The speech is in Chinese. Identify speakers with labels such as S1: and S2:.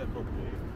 S1: Ďakujem.